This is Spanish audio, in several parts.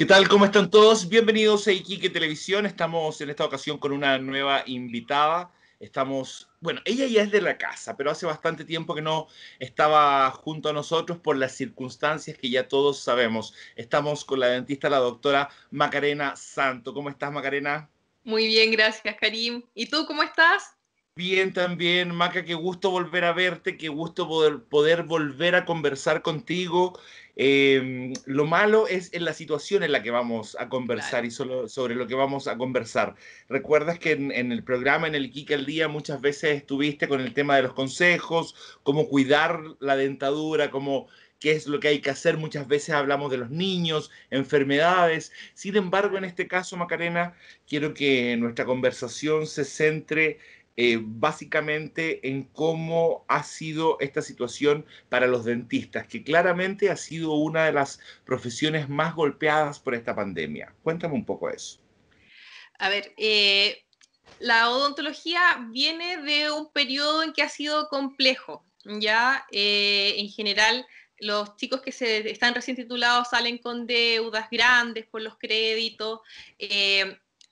¿Qué tal? ¿Cómo están todos? Bienvenidos a Iquique Televisión. Estamos en esta ocasión con una nueva invitada. Estamos, bueno, ella ya es de la casa, pero hace bastante tiempo que no estaba junto a nosotros por las circunstancias que ya todos sabemos. Estamos con la dentista, la doctora Macarena Santo. ¿Cómo estás, Macarena? Muy bien, gracias, Karim. ¿Y tú cómo estás? Bien, también, Maca, qué gusto volver a verte, qué gusto poder, poder volver a conversar contigo. Em, lo malo es en la situación en la que vamos a conversar y solo sobre lo que vamos a conversar. Recuerdas que en, el programa, en el Kika al Día, muchas veces estuviste con el tema de los consejos, cómo cuidar la dentadura, cómo qué es lo que hay que hacer. Muchas veces hablamos de los niños, enfermedades. Sin embargo, en este caso, Macarena, quiero que nuestra conversación se centre eh, básicamente en cómo ha sido esta situación para los dentistas, que claramente ha sido una de las profesiones más golpeadas por esta pandemia. Cuéntame un poco eso. A ver, eh, la odontología viene de un periodo en que ha sido complejo, ya eh, en general los chicos que se están recién titulados salen con deudas grandes por los créditos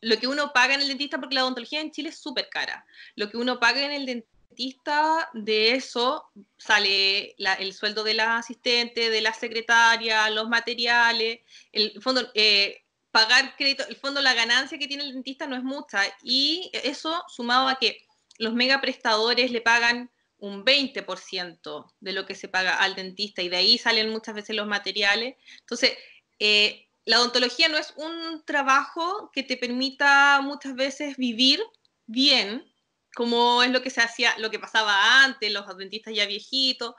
lo que uno paga en el dentista, porque la odontología en Chile es súper cara, lo que uno paga en el dentista, de eso sale el sueldo de la asistente, de la secretaria, los materiales, el fondo, eh, pagar crédito, el fondo, la ganancia que tiene el dentista no es mucha, y eso sumado a que los megaprestadores le pagan un 20% de lo que se paga al dentista y de ahí salen muchas veces los materiales. Entonces, eh, la odontología no es un trabajo que te permita muchas veces vivir bien, como es lo que se hacía, lo que pasaba antes, los dentistas ya viejitos,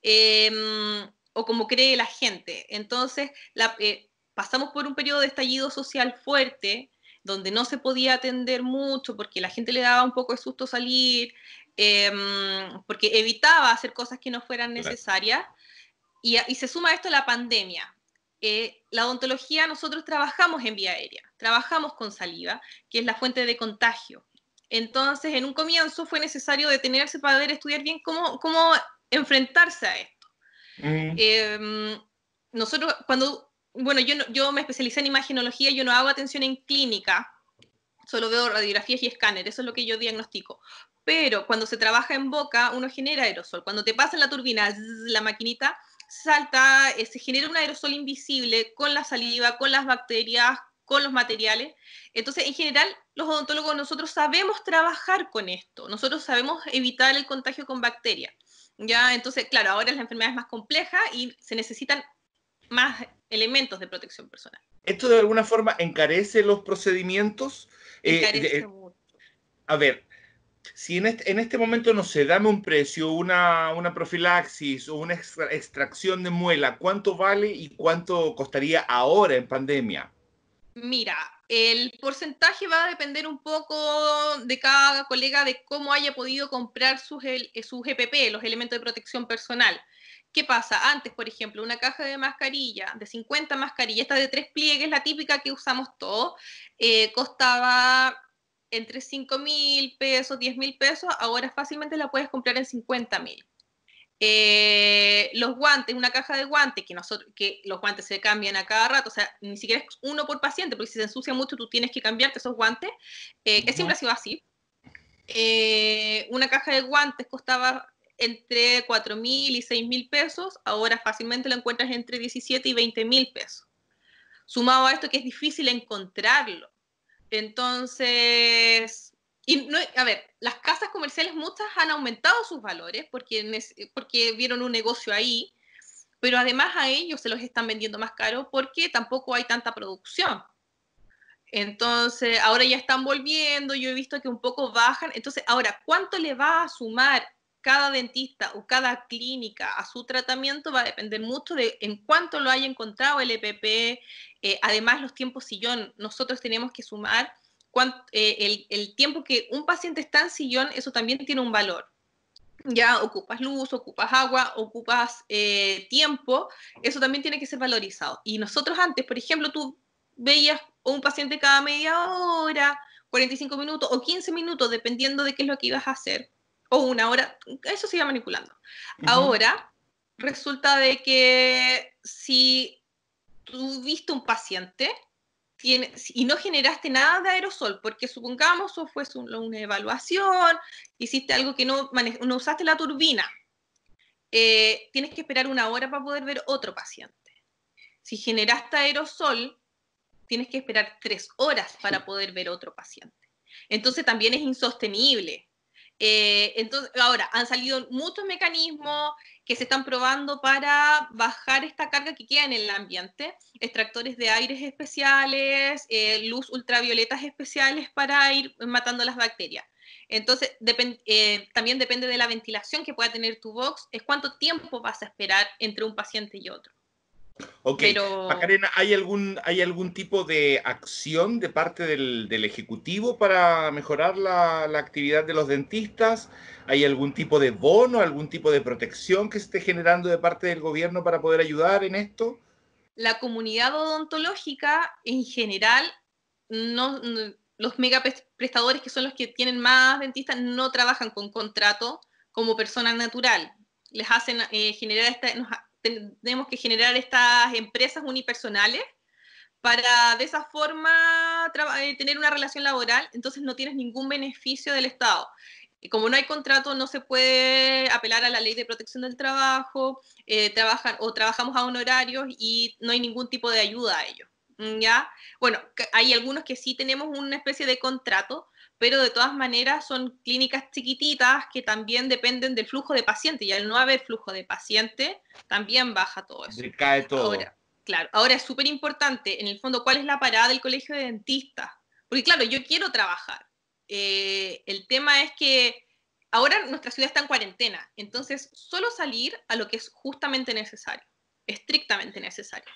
em, o como cree la gente. Entonces, eh, pasamos por un periodo de estallido social fuerte, donde no se podía atender mucho porque la gente le daba un poco de susto salir, em, porque evitaba hacer cosas que no fueran necesarias. Y, y, se suma a esto la pandemia. Eh, la odontología nosotros trabajamos en vía aérea, trabajamos con saliva, que es la fuente de contagio. Entonces, en un comienzo fue necesario detenerse para poder estudiar bien cómo, cómo enfrentarse a esto. Mm. Em, nosotros, cuando, bueno, yo, yo me especialicé en imagenología, yo no hago atención en clínica, solo veo radiografías y escáner, eso es lo que yo diagnostico. Pero cuando se trabaja en boca, uno genera aerosol. Cuando te pasa la turbina, la maquinita, salta, eh, se genera un aerosol invisible con la saliva, con las bacterias, con los materiales. Entonces, en general, los odontólogos nosotros sabemos trabajar con esto, nosotros sabemos evitar el contagio con bacterias. ¿ya? Entonces, claro, ahora la enfermedad es más compleja y se necesitan más elementos de protección personal. ¿Esto de alguna forma encarece los procedimientos? Eh, encarece mucho. A ver, si en este, en este, momento no sé, dame un precio, una, profilaxis o una extracción de muela, ¿cuánto vale y cuánto costaría ahora en pandemia? Mira, el porcentaje va a depender un poco de cada colega de cómo haya podido comprar sus, sus EPP, los elementos de protección personal. ¿Qué pasa? Antes, por ejemplo, una caja de mascarilla, de 50 mascarillas, esta de tres pliegues, la típica que usamos todos, eh, costaba entre 5 mil pesos, 10 mil pesos, ahora fácilmente la puedes comprar en 50 mil. Eh, los guantes, una caja de guantes, que, nosotros, que los guantes se cambian a cada rato, o sea, ni siquiera es uno por paciente, porque si se ensucia mucho tú tienes que cambiarte esos guantes, eh, que siempre ha sido así. Eh, una caja de guantes costaba entre 4 mil y 6 mil pesos, ahora fácilmente la encuentras entre 17 y 20 mil pesos. Sumado a esto que es difícil encontrarlo. Entonces, y a ver, las casas comerciales muchas han aumentado sus valores porque, porque vieron un negocio ahí, pero además a ellos se los están vendiendo más caro porque tampoco hay tanta producción. Entonces, ahora ya están volviendo, yo he visto que un poco bajan. Entonces, ahora, ¿cuánto le va a sumar cada dentista o cada clínica a su tratamiento? Va a depender mucho de en cuánto lo haya encontrado el EPP, eh, además, los tiempos sillón, nosotros tenemos que sumar eh, el, tiempo que un paciente está en sillón, eso también tiene un valor. Ya ocupas luz, ocupas agua, ocupas eh, tiempo, eso también tiene que ser valorizado. Y nosotros antes, por ejemplo, tú veías un paciente cada media hora, 45 minutos o 15 minutos, dependiendo de qué es lo que ibas a hacer, o una hora, eso se iba manipulando. Ahora resulta de que si tú viste un paciente y no generaste nada de aerosol, porque supongamos o fue una evaluación, hiciste algo que no, no usaste la turbina, eh, tienes que esperar una hora para poder ver otro paciente. Si generaste aerosol, tienes que esperar tres horas para poder ver otro paciente. Entonces también es insostenible. Eh, entonces, ahora, han salido muchos mecanismos que se están probando para bajar esta carga que queda en el ambiente, extractores de aires especiales, eh, luz ultravioletas especiales para ir matando las bacterias. Entonces, eh, también depende de la ventilación que pueda tener tu box, es cuánto tiempo vas a esperar entre un paciente y otro. Ok, Macarena, ¿hay algún, ¿hay algún tipo de acción de parte del, Ejecutivo para mejorar la, actividad de los dentistas? ¿Hay algún tipo de bono, algún tipo de protección que se esté generando de parte del gobierno para poder ayudar en esto? La comunidad odontológica en general, no, los megaprestadores que son los que tienen más dentistas no trabajan con contrato como persona natural. Les hacen eh, generar esta, tenemos que generar estas empresas unipersonales para de esa forma eh, tener una relación laboral, entonces no tienes ningún beneficio del Estado. Como no hay contrato, no se puede apelar a la ley de protección del trabajo, eh, trabajan o trabajamos a honorarios y no hay ningún tipo de ayuda a ellos. ¿Ya? Bueno, hay algunos que sí tenemos una especie de contrato, pero de todas maneras son clínicas chiquititas que también dependen del flujo de pacientes y al no haber flujo de pacientes también baja todo eso. Se cae todo. Ahora, claro, ahora es súper importante, en el fondo, ¿cuál es la parada del colegio de dentistas? Porque claro, yo quiero trabajar. Eh, el tema es que ahora nuestra ciudad está en cuarentena, entonces solo salir a lo que es justamente necesario, estrictamente necesario.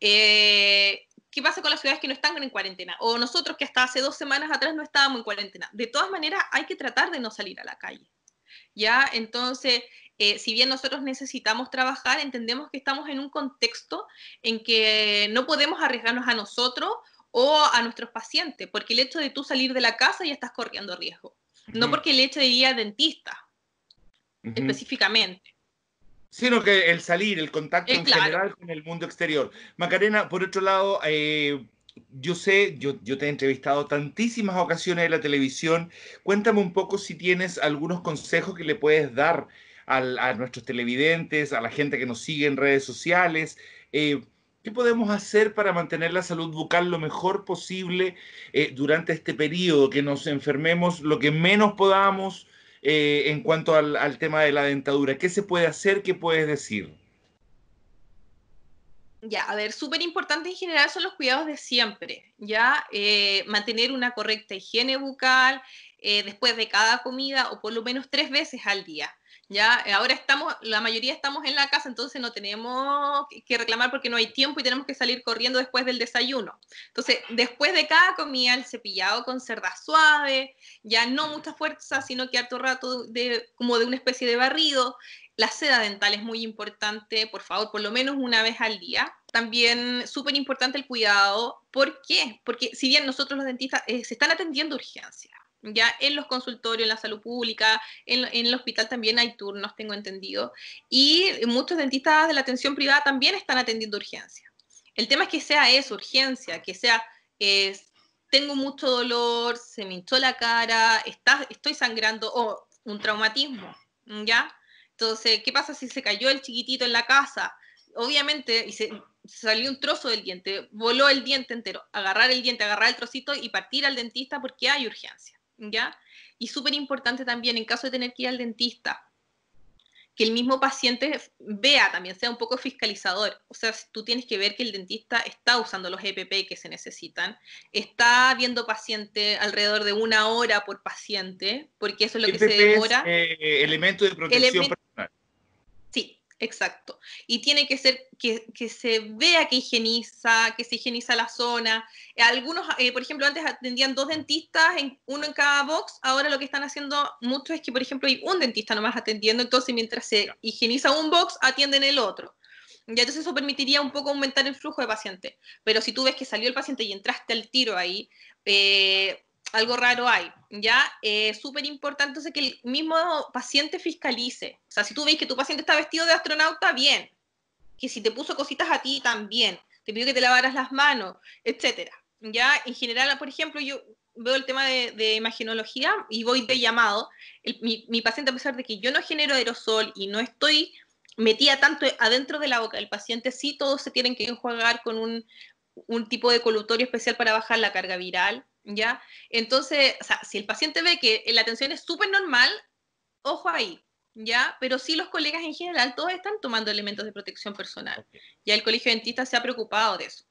Eh, ¿Qué pasa con las ciudades que no están en cuarentena? O nosotros que hasta hace dos semanas atrás no estábamos en cuarentena. De todas maneras, hay que tratar de no salir a la calle. ¿Ya? Entonces, eh, si bien nosotros necesitamos trabajar, entendemos que estamos en un contexto en que no podemos arriesgarnos a nosotros o a nuestros pacientes, porque el hecho de tú salir de la casa ya estás corriendo riesgo. No porque el hecho de ir al dentista, específicamente sino que el salir, el contacto en general con el mundo exterior. Macarena, por otro lado, eh, yo sé, yo, yo te he entrevistado tantísimas ocasiones en la televisión. Cuéntame un poco si tienes algunos consejos que le puedes dar a nuestros televidentes, a la gente que nos sigue en redes sociales. Eh, ¿Qué podemos hacer para mantener la salud bucal lo mejor posible eh, durante este periodo? Que nos enfermemos lo que menos podamos, eh, en cuanto al, tema de la dentadura? ¿Qué se puede hacer? ¿Qué puedes decir? Ya, a ver, súper importante en general son los cuidados de siempre, ¿ya? Eh, mantener una correcta higiene bucal eh, después de cada comida o por lo menos tres veces al día. Ya, ahora estamos, la mayoría estamos en la casa, entonces no tenemos que reclamar porque no hay tiempo y tenemos que salir corriendo después del desayuno. Entonces, después de cada comida, el cepillado con cerda suave, ya no mucha fuerza, sino que harto rato de, como de una especie de barrido. La seda dental es muy importante, por favor, por lo menos una vez al día. También súper importante el cuidado. ¿Por qué? Porque si bien nosotros los dentistas eh, se están atendiendo urgencias, ya en los consultorios, en la salud pública, en, el hospital también hay turnos, tengo entendido, y muchos dentistas de la atención privada también están atendiendo urgencia. El tema es que sea eso, urgencia, que sea, tengo mucho dolor, se me hinchó la cara, estoy sangrando, o un traumatismo, ¿ya? Entonces, ¿qué pasa si se cayó el chiquitito en la casa? Obviamente, y se, salió un trozo del diente, voló el diente entero, agarrar el diente, agarrar el trocito y partir al dentista porque hay urgencia. ¿Ya? Y súper importante también, en caso de tener que ir al dentista, que el mismo paciente vea también, sea un poco fiscalizador. O sea, tú tienes que ver que el dentista está usando los EPP que se necesitan, está viendo paciente alrededor de una hora por paciente, porque eso es lo que se demora. Es, eh, elemento de protección. Exacto. Y tiene que ser que, se vea que higieniza, que se higieniza la zona. Algunos, eh, por ejemplo, antes atendían dos dentistas, en, uno en cada box. Ahora lo que están haciendo mucho es que, por ejemplo, hay un dentista nomás atendiendo. Entonces, mientras se higieniza un box, atienden el otro. Ya entonces eso permitiría un poco aumentar el flujo de pacientes. Pero si tú ves que salió el paciente y entraste al tiro ahí, eh, algo raro hay, ¿ya? Es súper importante que el mismo paciente fiscalice. O sea, si tú ves que tu paciente está vestido de astronauta, bien. Que si te puso cositas a ti, también. te pidió que te lavaras las manos, etcétera. Ya, en general, por ejemplo, yo veo el tema de, imagenología y voy de llamado. mi, mi, paciente, a pesar de que yo no genero aerosol y no estoy metida tanto adentro de la boca del paciente, sí todos se tienen que enjuagar con un tipo de colutorio especial para bajar la carga viral, ¿ya? Entonces, o sea, si el paciente ve que la atención es súper normal, ojo ahí, ¿ya? Pero sí los colegas en general, todos están tomando elementos de protección personal. Ya el colegio de dentistas se ha preocupado de eso.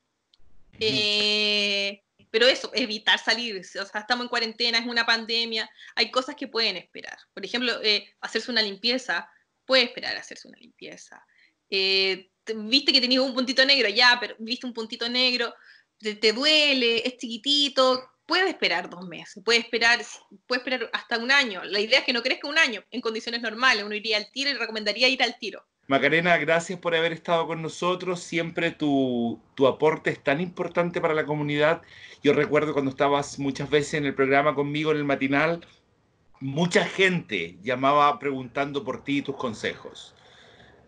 Eh, pero eso, evitar salir, o sea, estamos en cuarentena, es una pandemia, hay cosas que pueden esperar. Por ejemplo, eh, hacerse una limpieza, puede esperar hacerse una limpieza. Eh, viste que tenías un puntito negro, ya, pero viste un puntito negro, te, duele, es chiquitito, puede esperar dos meses, puede esperar, puede esperar hasta un año. La idea es que no crezca un año en condiciones normales, uno iría al tiro y recomendaría ir al tiro. Macarena, gracias por haber estado con nosotros. Siempre tu, tu, aporte es tan importante para la comunidad. Yo recuerdo cuando estabas muchas veces en el programa conmigo en el matinal, mucha gente llamaba preguntando por ti y tus consejos.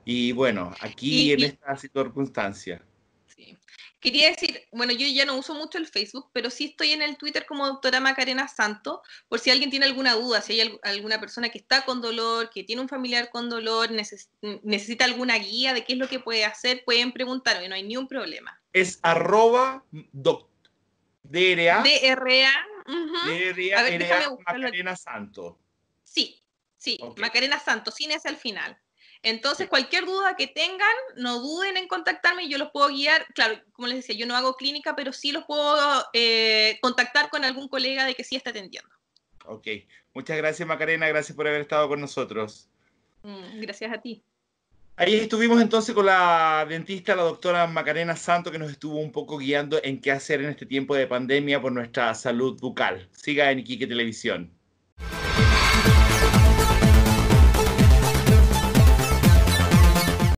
Y bueno, aquí en esta circunstancia. Sí. Quería decir, bueno, yo ya no uso mucho el Facebook, pero sí estoy en el Twitter como doctora Macarena Santo, por si alguien tiene alguna duda, si hay alguna persona que está con dolor, que tiene un familiar con dolor, necesita alguna guía de qué es lo que puede hacer, pueden preguntarme, no hay ni un problema. Es arroba doc, DRA. DRA. Macarena Santo. Sí, sí, Macarena Santo, sin ese al final. Entonces, cualquier duda que tengan, no duden en contactarme y yo los puedo guiar. Claro, como les decía, yo no hago clínica, pero sí los puedo eh, contactar con algún colega de que sí está atendiendo. Ok, muchas gracias Macarena, gracias por haber estado con nosotros. Mm, gracias a ti. Ahí estuvimos entonces con la dentista, la doctora Macarena Santo, que nos estuvo un poco guiando en qué hacer en este tiempo de pandemia por nuestra salud bucal. Siga en Iquique Televisión.